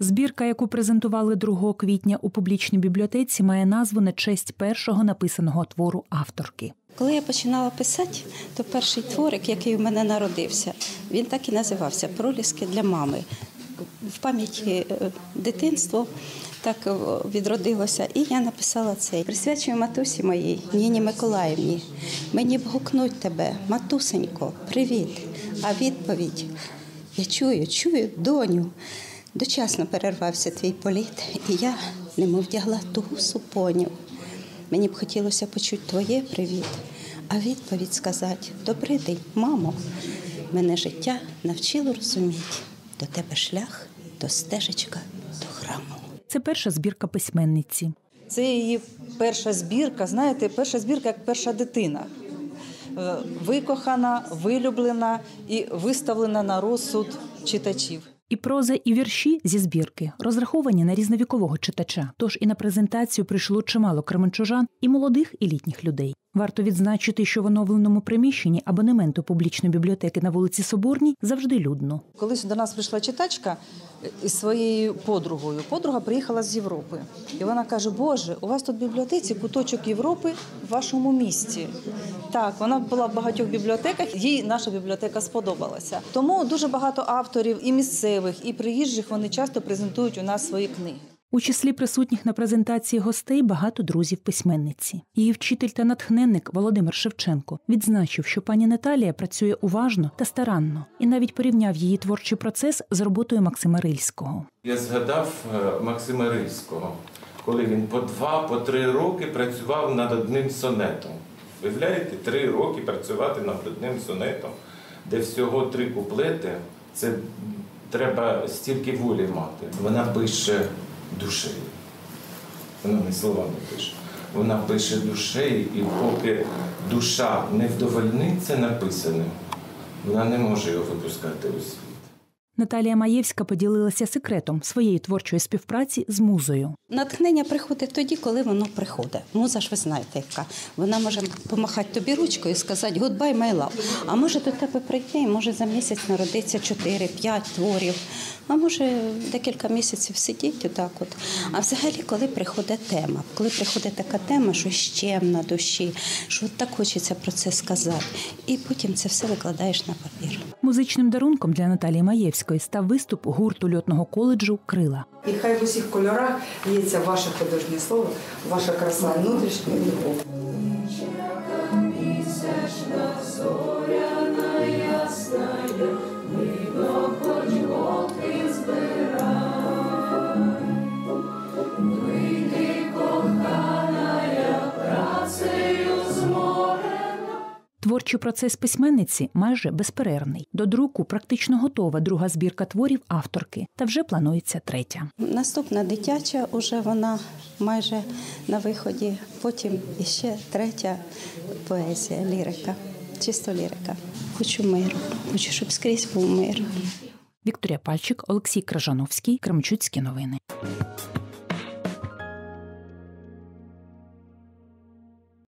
Збірка, яку презентували 2 квітня у публічній бібліотеці, має назву на честь першого написаного твору авторки. Коли я починала писати, то перший творик, який у мене народився, він так і називався Проліски для мами. В пам'яті е, дитинство так е, відродилося, і я написала цей. Присвячую матусі моїй Ніні Миколаївні. Мені б гукнуть тебе, матусенько, привіт. А відповідь: я чую, чую, доню. Дочасно перервався твій політ, і я немов вдягла тугу супоню. Мені б хотілося почути твоє привіт, а відповідь сказати: Добрий день, мамо. Мене життя навчило розуміти до тебе шлях, до стежечка, до храму. Це перша збірка письменниці. Це її перша збірка, знаєте, перша збірка як перша дитина. Е, Викохана, вилюблена і виставлена на розсуд читачів. І проза, і вірші зі збірки розраховані на різновікового читача. Тож і на презентацію прийшло чимало кременчужан і молодих, і літніх людей. Варто відзначити, що в оновленому приміщенні абонементу публічної бібліотеки на вулиці Соборній завжди людно. Колись до нас прийшла читачка із своєю подругою. Подруга приїхала з Європи. І вона каже: Боже, у вас тут в бібліотеці куточок Європи в вашому місті. Так, вона була в багатьох бібліотеках, їй наша бібліотека сподобалася. Тому дуже багато авторів і місцевих, і приїжджих вони часто презентують у нас свої книги. У числі присутніх на презентації гостей багато друзів письменниці. Її вчитель та натхненник Володимир Шевченко відзначив, що пані Наталія працює уважно та старанно, і навіть порівняв її творчий процес з роботою Максима Рильського. Я згадав е, Максима Рильського, коли він по два, по три роки працював над одним сонетом. Виявляєте, три роки працювати над одним сонетом, де всього три куплети, це треба стільки волі мати. Вона пише душею. Вона не словами пише. Вона пише душею, і поки душа не вдовольниться написаним, вона не може його випускати у світ. Наталія Маєвська поділилася секретом своєї творчої співпраці з музою. Натхнення приходить тоді, коли воно приходить. Муза ж ви знаєте, яка вона може помахати тобі ручкою і сказати «Goodbye, my love». А може до тебе прийти, і може за місяць народиться 4-5 творів, а може декілька місяців сидіти отак. От. А взагалі, коли приходить тема, коли приходить така тема, що ще на душі, що так хочеться про це сказати, і потім це все викладаєш на папір. Музичним дарунком для Наталії Маєвської став виступ гурту льотного коледжу Крила. І хай в усіх кольорах лється ваше художнє слово, ваша краса внутрішня і любов. Творчий процес письменниці майже безперервний. До друку практично готова друга збірка творів авторки, та вже планується третя. Наступна дитяча, уже вона майже на виході. Потім іще третя поезія, лірика, чисто лірика. Хочу миру, хочу, щоб скрізь був мир. Вікторія Пальчик, Олексій Кражановський, Кремчуцькі новини.